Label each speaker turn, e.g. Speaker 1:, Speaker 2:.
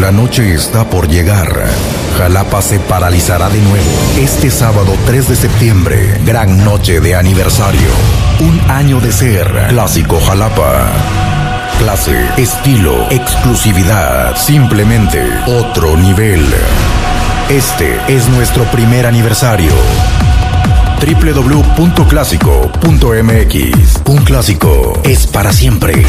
Speaker 1: La noche está por llegar. Jalapa se paralizará de nuevo. Este sábado 3 de septiembre, gran noche de aniversario. Un año de ser Clásico Jalapa. Clase, estilo, exclusividad, simplemente otro nivel. Este es nuestro primer aniversario www.clásico.mx. Un clásico es para siempre.